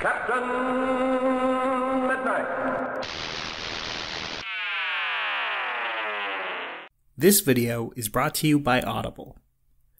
Captain Midnight. This video is brought to you by Audible.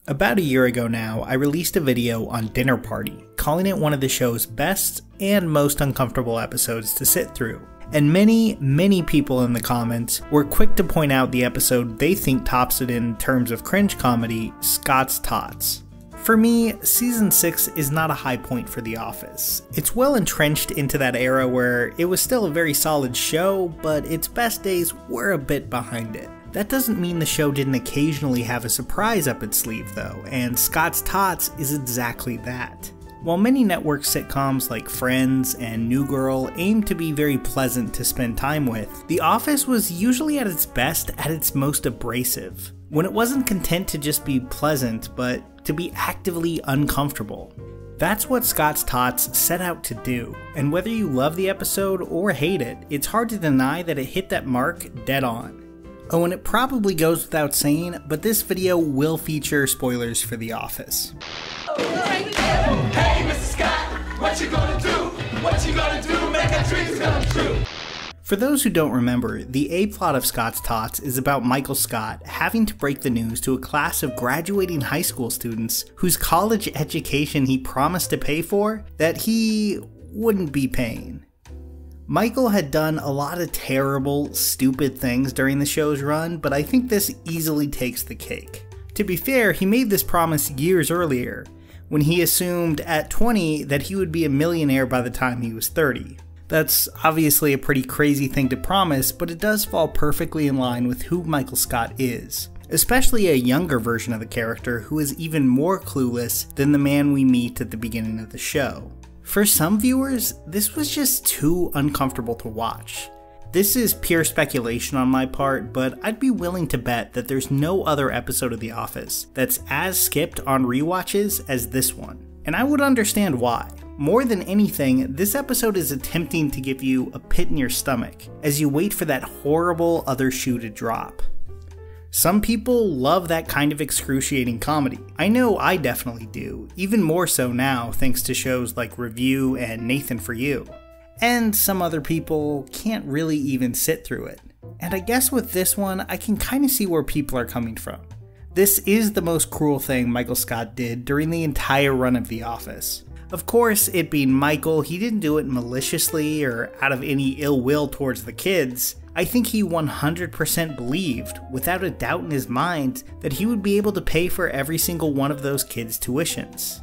About a year ago now, I released a video on Dinner Party, calling it one of the show's best and most uncomfortable episodes to sit through. And many, many people in the comments were quick to point out the episode they think tops it in terms of cringe comedy, Scott's Tots. For me, season 6 is not a high point for The Office. It's well entrenched into that era where it was still a very solid show, but its best days were a bit behind it. That doesn't mean the show didn't occasionally have a surprise up its sleeve, though, and Scott's Tots is exactly that. While many network sitcoms like Friends and New Girl aim to be very pleasant to spend time with, The Office was usually at its best at its most abrasive, when it wasn't content to just be pleasant, but to be actively uncomfortable. That's what Scott's Tots set out to do, and whether you love the episode or hate it, it's hard to deny that it hit that mark dead on. Oh, and it probably goes without saying, but this video will feature spoilers for The Office. Hey, Mr. Scott, what you gonna do? What you gonna do? Make our dreams come true. For those who don't remember, the A plot of Scott's Tots is about Michael Scott having to break the news to a class of graduating high school students whose college education he promised to pay for that he wouldn't be paying. Michael had done a lot of terrible, stupid things during the show's run, but I think this easily takes the cake. To be fair, he made this promise years earlier, when he assumed at 20 that he would be a millionaire by the time he was 30. That's obviously a pretty crazy thing to promise, but it does fall perfectly in line with who Michael Scott is. Especially a younger version of the character who is even more clueless than the man we meet at the beginning of the show. For some viewers, this was just too uncomfortable to watch. This is pure speculation on my part, but I'd be willing to bet that there's no other episode of The Office that's as skipped on rewatches as this one. And I would understand why. More than anything, this episode is attempting to give you a pit in your stomach as you wait for that horrible other shoe to drop. Some people love that kind of excruciating comedy. I know I definitely do, even more so now thanks to shows like Review and Nathan for You. And some other people can't really even sit through it. And I guess with this one, I can kind of see where people are coming from. This is the most cruel thing Michael Scott did during the entire run of The Office. Of course, it being Michael, he didn't do it maliciously or out of any ill will towards the kids. I think he 100% believed, without a doubt in his mind, that he would be able to pay for every single one of those kids' tuitions.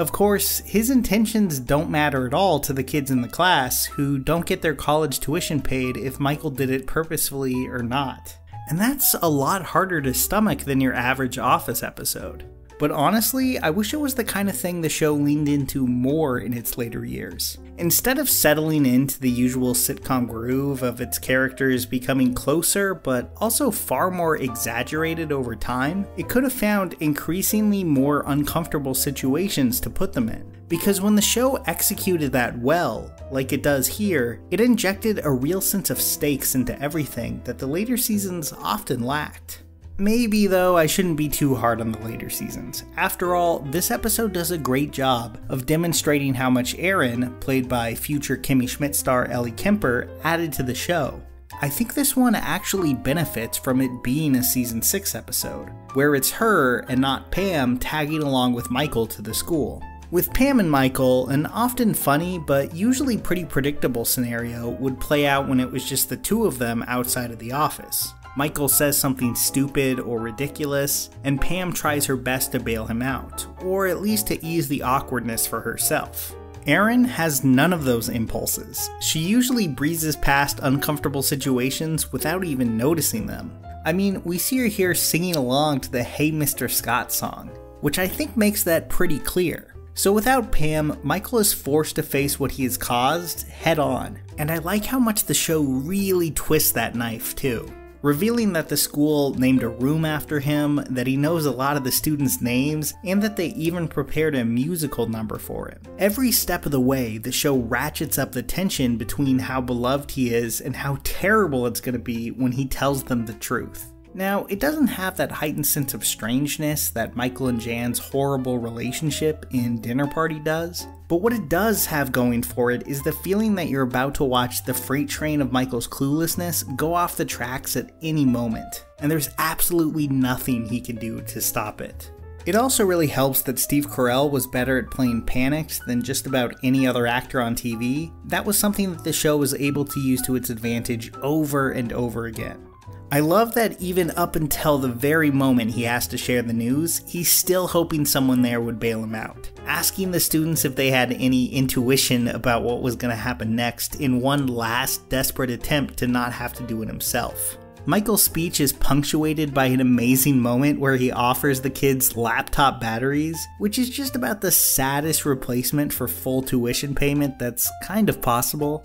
Of course, his intentions don't matter at all to the kids in the class who don't get their college tuition paid if Michael did it purposefully or not. And that's a lot harder to stomach than your average Office episode. But honestly, I wish it was the kind of thing the show leaned into more in its later years. Instead of settling into the usual sitcom groove of its characters becoming closer but also far more exaggerated over time, it could have found increasingly more uncomfortable situations to put them in. Because when the show executed that well, like it does here, it injected a real sense of stakes into everything that the later seasons often lacked. Maybe, though, I shouldn't be too hard on the later seasons. After all, this episode does a great job of demonstrating how much Erin, played by future Kimmy Schmidt star Ellie Kemper, added to the show. I think this one actually benefits from it being a season 6 episode, where it's her and not Pam tagging along with Michael to the school. With Pam and Michael, an often funny but usually pretty predictable scenario would play out when it was just the two of them outside of the office. Michael says something stupid or ridiculous, and Pam tries her best to bail him out, or at least to ease the awkwardness for herself. Erin has none of those impulses. She usually breezes past uncomfortable situations without even noticing them. I mean, we see her here singing along to the Hey Mr. Scott song, which I think makes that pretty clear. So without Pam, Michael is forced to face what he has caused head on, and I like how much the show really twists that knife too revealing that the school named a room after him, that he knows a lot of the students' names, and that they even prepared a musical number for him. Every step of the way, the show ratchets up the tension between how beloved he is and how terrible it's going to be when he tells them the truth. Now, it doesn't have that heightened sense of strangeness that Michael and Jan's horrible relationship in Dinner Party does, but what it does have going for it is the feeling that you're about to watch the freight train of Michael's cluelessness go off the tracks at any moment, and there's absolutely nothing he can do to stop it. It also really helps that Steve Carell was better at playing panicked than just about any other actor on TV. That was something that the show was able to use to its advantage over and over again. I love that even up until the very moment he has to share the news, he's still hoping someone there would bail him out, asking the students if they had any intuition about what was going to happen next in one last desperate attempt to not have to do it himself. Michael's speech is punctuated by an amazing moment where he offers the kids laptop batteries, which is just about the saddest replacement for full tuition payment that's kind of possible.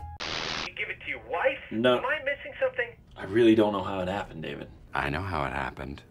You give it to your wife? No. Am I missing something? I really don't know how it happened, David. I know how it happened.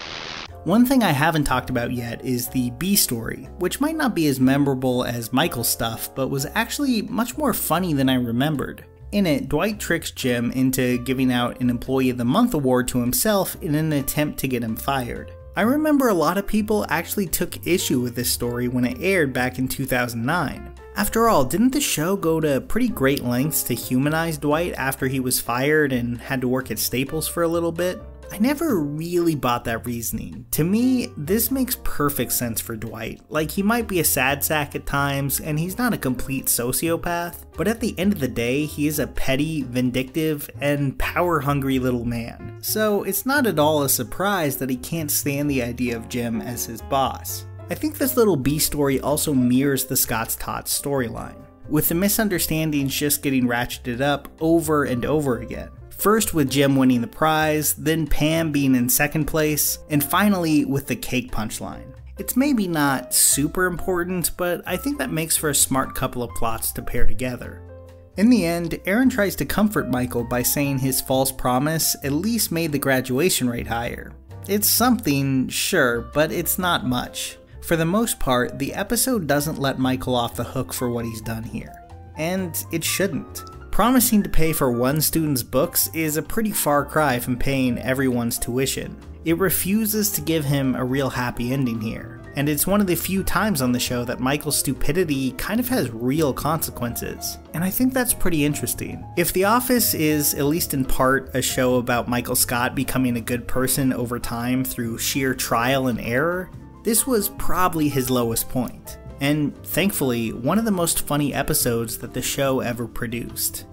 One thing I haven't talked about yet is the B story, which might not be as memorable as Michael's stuff, but was actually much more funny than I remembered. In it, Dwight tricks Jim into giving out an Employee of the Month award to himself in an attempt to get him fired. I remember a lot of people actually took issue with this story when it aired back in 2009. After all, didn't the show go to pretty great lengths to humanize Dwight after he was fired and had to work at Staples for a little bit? I never really bought that reasoning. To me, this makes perfect sense for Dwight. Like, he might be a sad sack at times, and he's not a complete sociopath, but at the end of the day, he is a petty, vindictive, and power hungry little man. So it's not at all a surprise that he can't stand the idea of Jim as his boss. I think this little B story also mirrors the Scott's Tots storyline, with the misunderstandings just getting ratcheted up over and over again. First with Jim winning the prize, then Pam being in second place, and finally with the cake punchline. It's maybe not super important, but I think that makes for a smart couple of plots to pair together. In the end, Erin tries to comfort Michael by saying his false promise at least made the graduation rate higher. It's something, sure, but it's not much. For the most part, the episode doesn't let Michael off the hook for what he's done here. And it shouldn't. Promising to pay for one student's books is a pretty far cry from paying everyone's tuition. It refuses to give him a real happy ending here, and it's one of the few times on the show that Michael's stupidity kind of has real consequences. And I think that's pretty interesting. If The Office is, at least in part, a show about Michael Scott becoming a good person over time through sheer trial and error, this was probably his lowest point and thankfully, one of the most funny episodes that the show ever produced.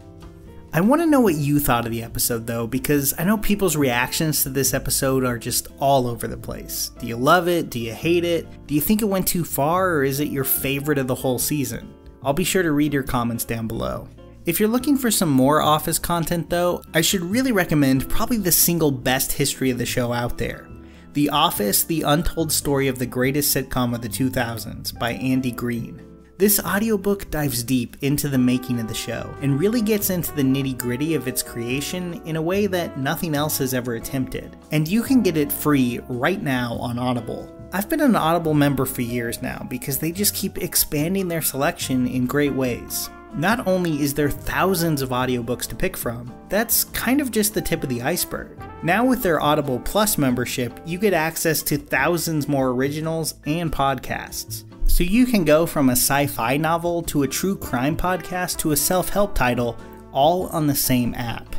I want to know what you thought of the episode though, because I know people's reactions to this episode are just all over the place. Do you love it? Do you hate it? Do you think it went too far, or is it your favorite of the whole season? I'll be sure to read your comments down below. If you're looking for some more Office content though, I should really recommend probably the single best history of the show out there the Office The Untold Story of the Greatest Sitcom of the 2000s by Andy Greene. This audiobook dives deep into the making of the show and really gets into the nitty gritty of its creation in a way that nothing else has ever attempted. And you can get it free right now on Audible. I've been an Audible member for years now because they just keep expanding their selection in great ways. Not only is there thousands of audiobooks to pick from, that's kind of just the tip of the iceberg. Now, with their Audible Plus membership, you get access to thousands more originals and podcasts. So you can go from a sci fi novel to a true crime podcast to a self help title, all on the same app.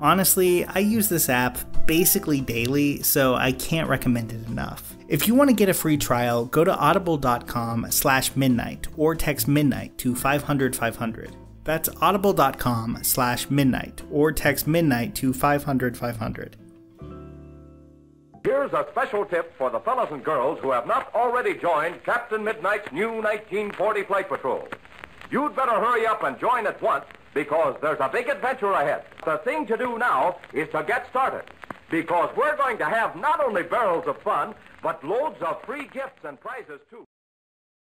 Honestly, I use this app basically daily, so I can't recommend it enough. If you want to get a free trial, go to audible.com slash midnight or text midnight to 500 500. That's audible.com slash midnight or text midnight to 500 500. Here's a special tip for the fellows and girls who have not already joined Captain Midnight's new 1940 Flight Patrol. You'd better hurry up and join at once because there's a big adventure ahead. The thing to do now is to get started because we're going to have not only barrels of fun, but loads of free gifts and prizes, too.